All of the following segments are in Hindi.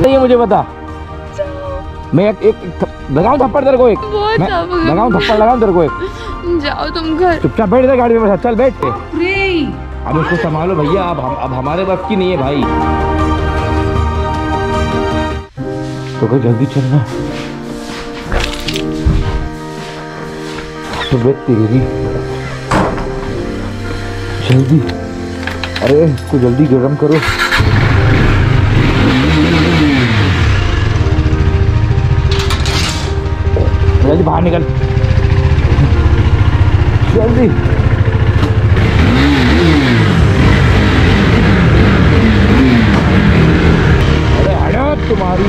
नहीं है मुझे बता। मैं एक एक, लगाऊँ थप्पड़ तेरे को एक? लगाऊँ थप्पड़ लगाऊँ तेरे को एक? जाओ तुम घर। चुपचाप बैठ इधर गाड़ी में चल बैठ अब इसको संभालो भैया अब हम अब हमारे बस की नहीं है भाई। तो भाई जल्दी चलना तो बैठ तेरी। जल्दी। अरे इसको जल्दी गर्म करो। जल्दी बाहर निकल। जल्दी। तुम्हारी।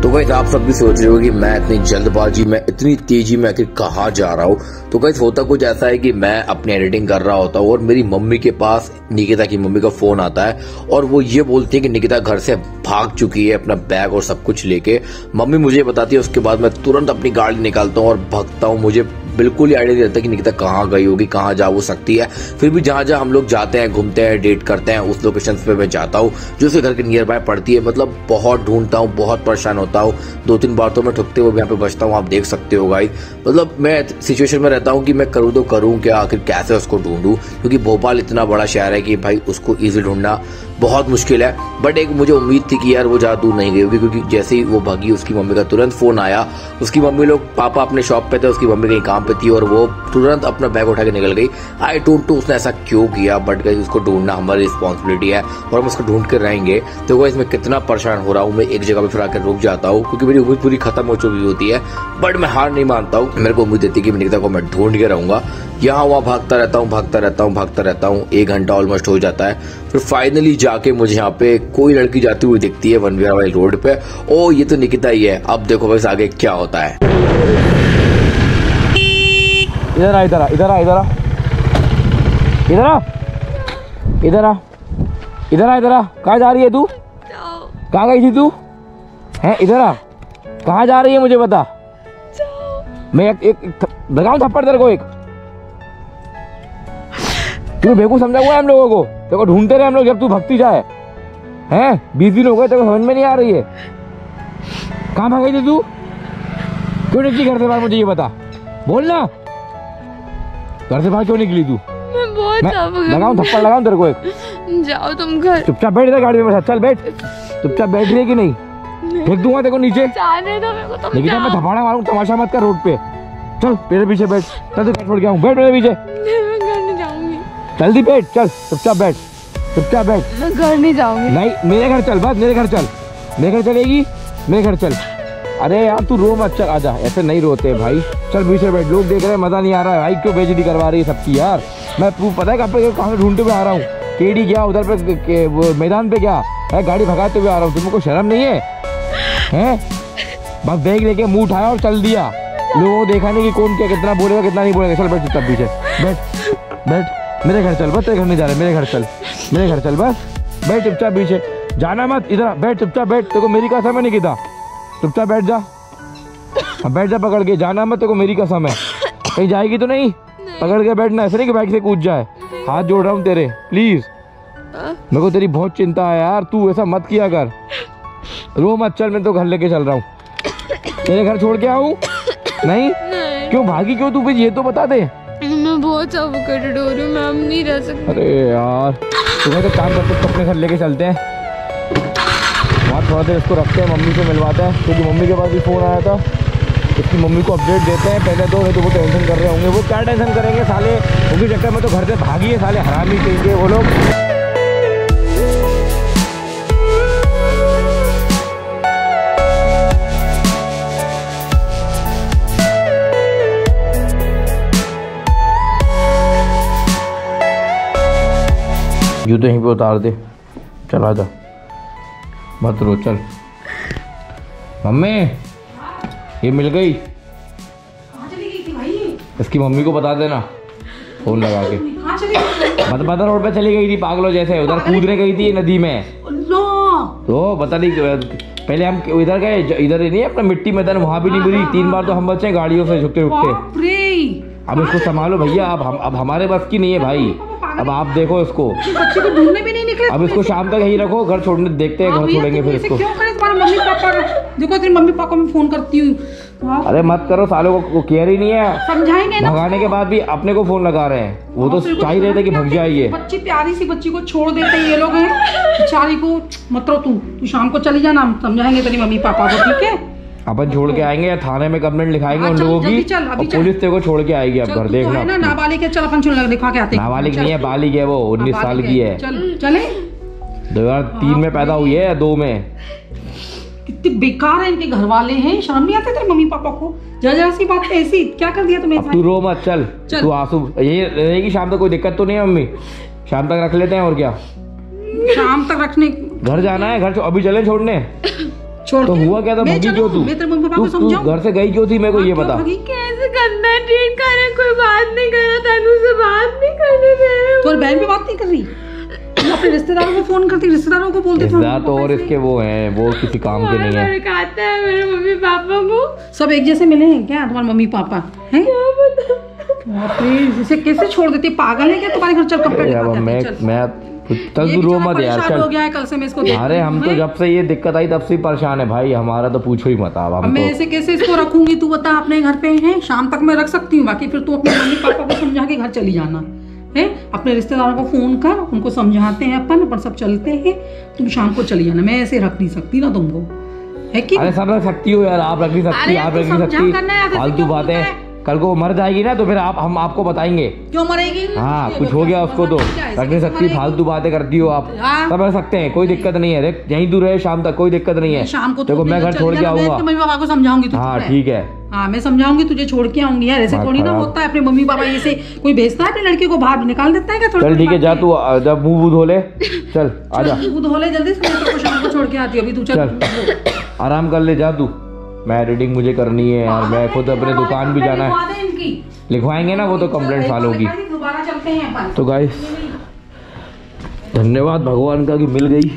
तो गैस आप सब भी सोच रहे हो कि मैं इतनी जल्दबाजी, में इतनी तेज़ी में आखिर कहा जा रहा हूँ? तो गैस होता कुछ ऐसा है कि मैं अपनी एडिटिंग कर रहा होता हूँ और मेरी मम्मी के पास निकिता की मम्मी का फ़ोन आता है और वो ये बोलती है कि निकिता घर से भाग चुकी है अपना बैग और सब कुछ लेके। मम्मी मुझे बताती है, उसके बाद मैं तुरंत अपनी गाड़ी निकालता हूँ और भगता हूँ। मुझे बिल्कुल ही आइडिया नहीं रहता कि निकिता कहाँ गई होगी, कहाँ जा वो सकती है। फिर भी जहाँ जहाँ हम लोग जाते हैं, घूमते हैं, डेट करते हैं, उस लोकेशन पे मैं जाता हूँ, जो उसके घर के नियर बाय पड़ती है। मतलब बहुत ढूंढता हूँ, बहुत परेशान होता हूँ। दो तीन बार तो मैं ठुकते हुए यहाँ पे बचता हूँ, आप देख सकते हो गाइस मतलब मैं सिचुएशन में रहता हूँ कि मैं करूँ तो करूँ, क्या आखिर कैसे उसको ढूंढूं? क्योंकि भोपाल इतना बड़ा शहर है कि भाई उसको ईजी ढूंढना बहुत मुश्किल है। बट एक मुझे उम्मीद थी कि यार वो ज़्यादा दूर नहीं गई होगी, क्योंकि जैसे ही वो भागी, उसकी मम्मी का तुरंत फ़ोन आया। उसकी मम्मी लोग, पापा अपने शॉप पे थे, उसकी मम्मी कहीं काम पे थी और वो तुरंत अपना बैग उठा के निकल गई। आई डोंट टू उसने ऐसा क्यों किया बट गई उसको ढूंढना हमारी रिस्पॉन्सिबिलिटी है और हम उसको ढूंढ कर रहेंगे। तो वो इसमें कितना परेशान हो रहा हूँ मैं, एक जगह पे फिर आकर रुक जाता हूँ, क्योंकि मेरी उम्मीद पूरी खत्म हो चुकी होती है। बट मैं हार नहीं मानता हूँ। मेरे को उम्मीद देती है कि निकिता को मैं ढूंढ के रहूँगा। यहाँ वहाँ भागता रहता हूँ, भागता रहता हूँ, भागता रहता हूँ। एक घंटा ऑलमोस्ट हो जाता है। फिर फाइनली जाके मुझे यहाँ पे कोई लड़की जाती हुई दिखती है वन विहार वाली रोड पे। ओ ये तो निकिता ही है। अब देखो बस आगे क्या होता है। इधर आ इधर आ इधर आ इधर आ। इधर आ। इधर आ। इधर आ इधर आ। कहाँ जा रही है तू? कहाँ गई थी तू? है इधर आ। कहाँ जा रही है मुझे बता। मैं एक एक, एक लगाऊँ थप्पड़ तेरे को एक? तू बेवकूफ़ समझा हुआ है हम लोगों को? तेरे को ढूंढते रहे हम लोग जब तू भक्ति जाए। हैं? बीस दिन हो गए तेरे को समझ में नहीं आ रही है। कहाँ भाग गई थी तू? क्यों निकली घर से बाहर मुझे ये बता। बोल ना। घर से बाहर क्यों निकली तू? मैं बहुत लगाऊँ थप्पड़ लगाऊँ तेरे को एक? जाओ तुम घर। चुपचाप बैठ इधर गाड़ी में चल बैठ। चुपचाप बैठ रही है कि नहीं? फेंक दूँगा को नीचे। जाने दो मेरे को तुम लेकिन मैं थपाड़ा मारूं तमाशा मत कर रोड पे। चल मेरे पीछे बैठ। चल तो छोड़ बैठ मेरे पीछे। जल्दी बैठ चल चुपचाप बैठ चुपचाप बैठ। मैं घर नहीं जाऊँगी। नहीं मेरे घर चल बस मेरे घर चल। मेरे घर चलेगी? मेरे घर चल। अरे यार तू रो मत चल आजा। ऐसे नहीं रोते भाई। चल पीछे बैठ। लोग देख रहे हैं मज़ा नहीं आ रहा है। भाई क्यों बेजती करवा रही है सबकी यार? मैं तू पता है कहाँ पे कहाँ से ढूंढते हुए आ रहा हूँ? केडी गया उधर पे वो मैदान पे गया है गाड़ी भगाते हुए आ रहा हूँ। तुमको शर्म नहीं है? हैं? बस बैग लेके मुँह उठाया और चल दिया। लोगों को देखा नहीं कि कौन क्या कितना बोलेगा कितना नहीं बोलेगा। चल बैठ चुपचाप पीछे। बैठ बैठ। मेरे घर चल बस तेरे घर नहीं जा रहे मेरे घर चल। मेरे घर चल बस। बैठ चुपचाप पीछे। जाना मत इधर बैठ चुपचाप बैठ। तेरे को मेरी कसम है निकिता। चुपचाप बैठ जा। अब बैठ जा पकड़ के। जाना मत तेरे को मेरी कसम है। कहीं जाएगी तो नहीं? पकड़ के बैठना ऐसे नहीं कि बाइक से कूद जाए। हाथ जोड़ रहा हूँ तेरे। प्लीज़ मेरे को तेरी बहुत चिंता है यार। तू ऐसा मत किया कर। रो मत चल मैं तो घर लेके चल रहा हूँ। तेरे घर छोड़ के आऊँ? नहीं? नहीं। क्यों भागी क्यों तू? फिर ये तो बता दे। बहुत सफोकेटेड हो रही हूँ मैं नहीं रह सकती। अरे यार, तुम्हें तो काम करते अपने घर लेके चलते हैं। वहाँ थोड़ा देर इसको रखते हैं, मम्मी से मिलवाते हैं, क्योंकि मम्मी के पास भी फ़ोन आया था। उसकी मम्मी को अपडेट देते हैं, पहले तो नहीं तो वो टेंशन कर रहे होंगे। वो क्या टेंशन करेंगे साले? उनके चक्कर में तो घर से भागी है साले, हरामी चाहिए वो लोग। यूँ तो यहीं पे उतार दे। चल आ जा मत रो चल। मम्मी ये मिल गई। इसकी मम्मी को बता देना। फ़ोन लगा के। बता बता रोड पे चली गई थी पागलों जैसे। उधर कूदने गई थी नदी में। तो बता नहीं पहले हम इधर गए इधर ही नहीं अपना मिट्टी मैदान वहाँ भी नहीं मिली। तीन बार तो हम बचे गाड़ियों से झुकते झुकते अब इसको संभालो भैया अब हम अब हमारे बस की नहीं है भाई। अब आप देखो इसको। बच्चे को ढूँढने भी नहीं निकले। अब इसको शाम तक यही रखो घर छोड़ने देखते हैं हाँ, घर छोड़ेंगे फिर इसको। क्यों करे? तुम्हारे मम्मी पापा देखो तेरे मम्मी पापा को मैं फ़ोन करती हूँ। हाँ, अरे मत करो सालों को केयर ही नहीं है। समझाएँगे ना। भगाने के बाद भी अपने को फ़ोन लगा रहे हैं। वो तो फिर चाह ही रहे थे कि भग जाइए। बच्ची प्यारी सी बच्ची को छोड़ देते हैं ये लोग हैं। बेचारी को मत रहो तू तू शाम को चली जाना हम समझाएँगे तेरी मम्मी पापा को ठीक है? अपन छोड़ के आएँगे या थाने में कंप्लेंट लिखाएँगे हाँ, उन लोगों की। पुलिस तेरे को छोड़ के आएगी अब घर तू है ना देखना नाबालिग है चल अपन चल दिखा के आते हैं। नाबालिग नहीं है बालिग है वो उन्नीस साल की है। चल चले। दो हज़ार तीन में पैदा हुई है या दो में? कितने बेकार है इनके घर वाले हैं शर्म नहीं आते तेरे मम्मी पापा को? जरा जरा सी बात ऐसी क्या कर दिया तुम्हें तू रो मत चल। चल। तू आँसू ये रहेगी शाम तक कोई दिक्कत तो नहीं है मम्मी? शाम तक रख लेते हैं और क्या? शाम तक रखने घर जाना है घर अभी चले छोड़ने? छोड़ तो हुआ क्या था? मैं भगी क्यों तू? मैं तेरे मम्मी पापा तू को तू समझाऊं? घर से गई क्यों थी? मेरे को ये बता। कैसे गंदा ट्रीट करे कोई बात नहीं करा तनु से बात नहीं करने दे रहे तो बहन भी बात नहीं कर रही? अपने रिश्तेदारों को फ़ोन करती? रिश्तेदारों को बोलते थे तो और इसके वो हैं वो किसी काम के नहीं है। है मेरे मम्मी पापा को। सब एक जैसे मिले हैं क्या तुम्हारे मम्मी पापा? हैं? कैसे छोड़ देती? पागल है क्या तुम्हारे घर? चल कपड़े मैं मैं चल रो मत यार परेशान हो गया है कल से मैं इसको अरे हम तो जब से ये दिक्कत आई तब से परेशान है भाई हमारा तो पूछो ही मत अब अब मैं तो ऐसे कैसे इसको रखूँगी तू बता अपने घर पे है? शाम तक मैं रख सकती हूँ बाकी फिर तू अपने मम्मी पापा को समझा के घर चली जाना है? अपने रिश्तेदारों को फ़ोन कर उनको समझाते हैं अपन अपन सब चलते हैं तुम शाम को चली जाना मैं ऐसे रख नहीं सकती ना तुमको। है कि अरे सब रख सकती हो यार आप रख नहीं सकती आप रख नहीं सकती। फालतू बातें? कल को वो मर जाएगी ना तो फिर आप हम आपको बताएँगे। क्यों मरेगी? हाँ कुछ हो गया उसको तो। रख नहीं सकती फालतू बातें करती हो आप। हाँ। सब रख सकते हैं कोई दिक्कत नहीं है। यहीं दूर रहे शाम तक कोई दिक्कत नहीं है। शाम को देखो मैं घर छोड़ के आऊँगा। मम्मी पापा को समझाऊँगी हाँ ठीक है। हाँ मैं समझाऊँगी तुझे छोड़ के आऊँगी। यार ऐसे थोड़ी ना होता है अपने मम्मी पापा ऐसे कोई भेजता है अपने लड़के को बाहर? निकाल देता है क्या थोड़ी चल ठीक है जा तू जब मुँह धो ले। चल आजा दूध हो ले जल्दी से मैं तेरे को शाम को छोड़ के आती हूँ। अभी तू चल। आराम कर ले जा तू। मैं एडिटिंग मुझे करनी है यार मैं खुद अपने दुकान भी जाना है। लिखवाएँगे ना वो तो कंप्लेंट फाल होगी दोबारा चलते हैं अपन। तो गाइस धन्यवाद भगवान का कि मिल गई।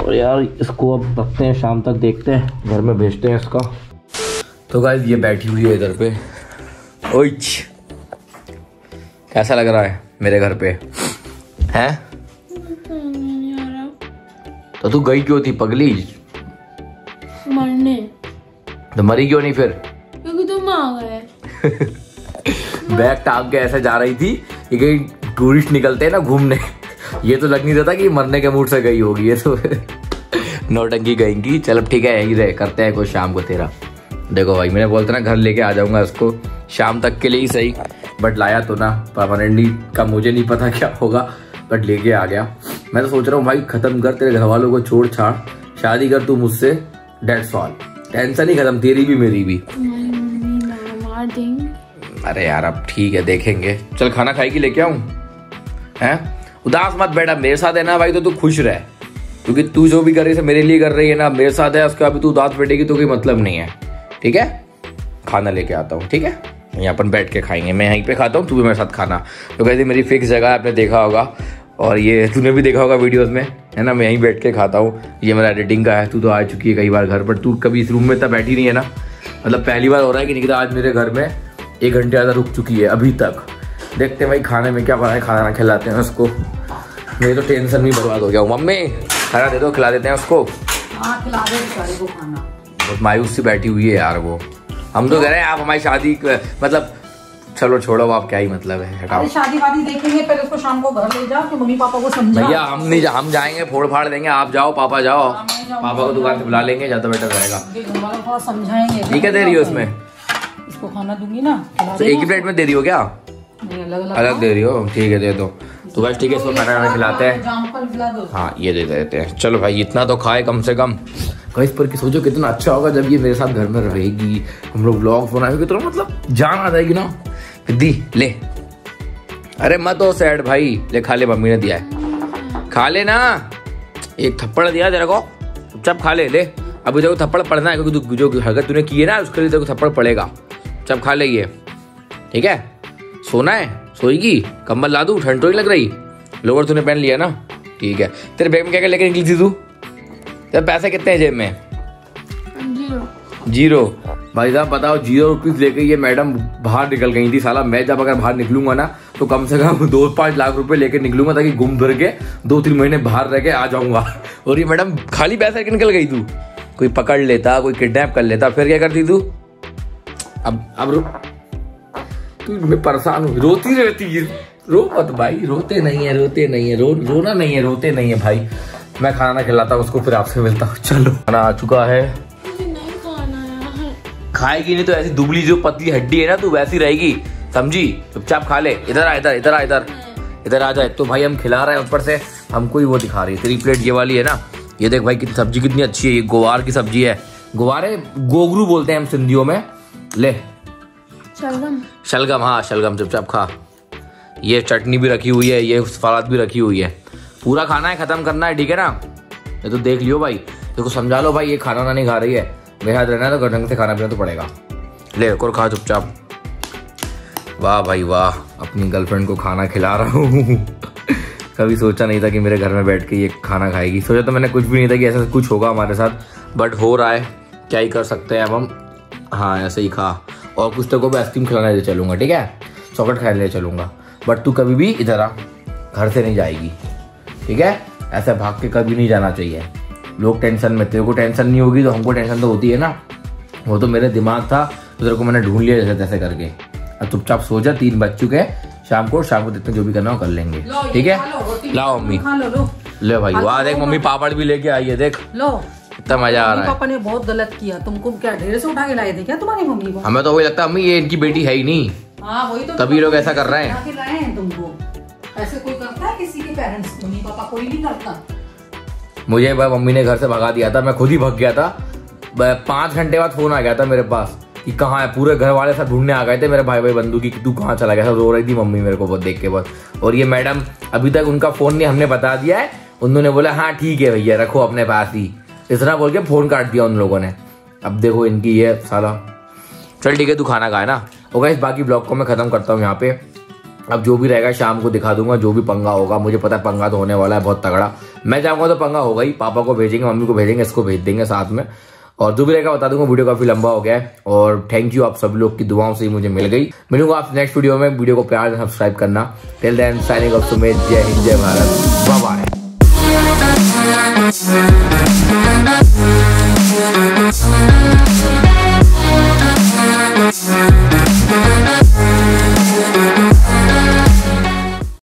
और यार इसको अब रखते हैं शाम तक देखते हैं घर में भेजते हैं इसका। तो गाइस ये बैठी हुई है इधर पे। ओइच कैसा लग रहा है मेरे घर पे? हैं? तो तू गई क्यों थी पगली? मरने। तो मरी क्यों नहीं फिर? क्योंकि तुम आ गए। बैग टांग के ऐसे जा रही थी कि कहीं टूरिस्ट निकलते हैं ना घूमने। ये तो लग नहीं रहा था कि मरने के मूड से गई होगी ये तो। नौटंकी गएँगी चल अब ठीक है यही रहे करते हैं कोई शाम को तेरा। देखो भाई मैंने बोलता ना घर लेके आ जाऊँगा उसको शाम तक के लिए ही सही। बट लाया तो ना परमानेंटली का मुझे नहीं पता क्या होगा बट लेके आ गया। मैं तो सोच रहा हूँ भाई खत्म कर तेरे घर वालों को छोड़ छाड़। शादी कर तू मुझसे डेट्स ऑल टेंशन ही खत्म तेरी भी मेरी भी। अरे यार अब ठीक है देखेंगे। चल खाना खाएगी लेके आऊँ? हैं? उदास मत बेटा मेरे साथ है ना भाई तो तू खुश रह। क्योंकि तू जो भी कर रही है मेरे लिए कर रही है ना मेरे साथ है उसके अभी तू उदास बैठेगी तो कोई मतलब नहीं है। ठीक है? खाना लेके आता हूँ ठीक है? यहाँ अपन बैठ के खाएँगे। मैं यहीं पे खाता हूँ तू भी मेरे साथ खाना। तो कहती मेरी फिक्स जगह है आपने देखा होगा। और ये तूने भी देखा होगा वीडियोस में। है ना मैं यहीं बैठ के खाता हूँ। ये मेरा एडिटिंग का है तू तो आ चुकी है कई बार घर पर। तू कभी इस रूम में तब बैठी नहीं है ना। मतलब पहली बार हो रहा है कि निकिता आज मेरे घर में एक घंटे ज़्यादा रुक चुकी है अभी तक। देखते हैं भाई खाने में क्या बना है खाना खिलाते हैं उसको। मेरी तो टेंशन भी बर्बाद हो गया हूँ। मम्मी खाना दे दो खिला देते हैं उसको। हाँ खिला बहुत मायूस से बैठी हुई है यार वो। हम तो कह रहे हैं आप हमारी शादी मतलब चलो छोड़ो आप क्या ही मतलब है हटाओ। शादी वादी देखेंगे पहले उसको शाम को घर ले जाओ फिर मम्मी पापा को समझा। भैया हम नहीं जा, हम जाएँगे फोड़ फाड़ देंगे आप जाओ पापा जाओ। पापा को दुकान से बुला लेंगे ज़्यादा बेटर रहेगा। को समझाएँगे ये क्या दे रही हो उसमें? इसको खाना दूँगी ना तो एक ही प्लेट में दे रही हो क्या? अलग दे रही हो? ठीक है दे दो। तो बस ठीक है इसको खाना खिलाते हैं। हाँ ये दे देते हैं। चलो भाई इतना तो खाए कम से कम। गाइस पर कि सोचो कितना अच्छा होगा जब ये मेरे साथ घर में रहेगी। हम लोग ब्लॉग्स बनाएँगे तो मतलब जान आ जाएगी ना। दी ले। अरे मत हो सैड भाई। ले खा ले मम्मी ने दिया है। खा ले ना। एक थप्पड़ दिया तेरे को। चुपचाप खा ले ले। अभी देखो थप्पड़ पड़ना है क्योंकि जो हरकत तूने की है ना उसके लिए तेरे को थप्पड़ पड़ेगा। चुप खा ले ये। ठीक है? सोना है? सोएगी? कंबल ला दूँ? ठंड तो नहीं लग रही? लोअर तूने पहन लिया ना? ठीक है। तेरे बैग में क्या क्या लेके निकली थी तू? तेरे पैसे कितने हैं जेब में? ज़ीरो। ज़ीरो। भाई साहब, बताओ, ज़ीरो रुपीज़ लेके ये मैडम बाहर निकल गई थी। साला, मैं जब अगर बाहर निकलूँगा ना तो कम से कम दो पाँच लाख रुपए लेके निकलूँगा ताकि घूम फिर के दो तीन महीने बाहर रह के आ जाऊँगा। और ये मैडम, खाली पैसा के निकल गई तू? कोई पकड़ लेता, कोई किडनैप कर लेता, फिर क्या करती तू? अब अब रो तू, मैं परेशान हूँ। रोती रहती है। रो मत भाई, रोते नहीं है, रोते नहीं है। रो, रोना नहीं है, रोते नहीं है भाई। मैं खाना खिलाता हूँ, उसको फिर आपसे मिलता हूँ। चलो, खाना आ चुका है। खाएगी नहीं तो ऐसी दुबली जो पतली हड्डी है ना तू वैसी रहेगी। समझी? चुपचाप खा ले। इधर आ इधर इधर आ इधर। इधर आ जाए तो भाई हम खिला रहे हैं ऊपर से। हमको ही वो दिखा रही है। तेरी प्लेट ये वाली है ना। ये देख भाई कितनी सब्ज़ी कितनी अच्छी है। ये गुवार की सब्ज़ी है। गुवारे गोगरू बोलते हैं हम सिंधियों में। ले। शलगम। शलगम हाँ शलगम चुपचाप खा। ये चटनी भी रखी हुई है ये सलाद भी रखी हुई है। पूरा खाना है खत्म करना है ठीक है ना? ये तो देख लियो भाई। देखो समझा लो भाई ये खाना ना नहीं खा रही है। हाथ रहना तो ढंग से खाना पीना तो पड़ेगा। ले, और खा चुपचाप। वाह भाई, वाह। अपनी गर्लफ्रेंड को खाना खिला रहा हूँ। कभी सोचा नहीं था कि मेरे घर में बैठ के ये खाना खाएगी। सोचा तो मैंने कुछ भी नहीं था कि ऐसा कुछ होगा हमारे साथ बट हो रहा है। क्या ही कर सकते हैं अब हम? हाँ ऐसे ही खा। और कुछ तो को आइसक्रीम खिलाने ले चलूँगा, ठीक है? चॉकलेट खाने ले चलूँगा। बट तू कभी भी इधर आ। घर से नहीं जाएगी, ठीक है? ऐसे भाग के कभी नहीं जाना चाहिए। लोग टेंशन में तेरे को टेंशन नहीं होगी तो हमको टेंशन तो होती है ना। वो तो मेरे दिमाग था तो तेरे को मैंने ढूंढ लिया जैसे तैसे करके। अब चुपचाप सो जा तीन बज चुके हैं। शाम को शाम को जितने जो भी करना हो कर लेंगे। ठीक है? लाओ मम्मी। लो लो। ले भाई वाह देख मम्मी पापड़ भी लेके आई है देख। लो। इतना मज़ा आ रहा है। पापा ने बहुत गलत किया। तुमको क्या ढेर से उठा के लाए थे क्या तुम्हारी मम्मी को? हमें तो वही लगता है ये इनकी बेटी है ही नहीं। हाँ वही तो तभी लोग ऐसा कर रहे हैं। के तुमको। ऐसे कोई करता है किसी के पेरेंट्स मम्मी पापा कोई नहीं करता। मुझे भाई मम्मी ने घर से भगा दिया था, मैं खुद ही भग गया था। पाँच घंटे बाद फ़ोन आ गया था मेरे पास कि कहाँ है? पूरे घर वाले सब ढूँढने आ गए थे मेरे भाई भाई बंधु की तू कहाँ चला गया? सब रो रही थी मम्मी मेरे को बहुत देख के बस और ये मैडम, अभी तक उनका फ़ोन नहीं हमने बता दिया है। उन्होंने बोला हाँ ठीक है भैया, रखो अपने पास ही। इतना बोल के फ़ोन काट दिया उन लोगों ने। अब देखो इनकी ये साला। चल ठीक है, तू खाना खाए ना? और इस बाकी ब्लॉग को मैं खत्म करता हूँ यहाँ पे। अब जो भी रहेगा शाम को दिखा दूँगा, जो भी पंगा होगा, मुझे पता है पंगा तो होने वाला है, बहुत तगड़ा। मैं जाऊँगा तो पंगा होगा ही, पापा को भेजेंगे, मम्मी को भेजेंगे, इसको भेज देंगे साथ में। और जो भी रहेगा बता दूँगा, वीडियो काफ़ी लंबा हो गया है, और थैंक यू आप सब लोग की दुआओं से ही मुझे मिल गई। मिलूँगा आप नेक्स्ट वीडियो में, वीडियो को प्यार सब्सक्राइब करना। Tell then signing off Sumesh जय हिंद जय भारत बाय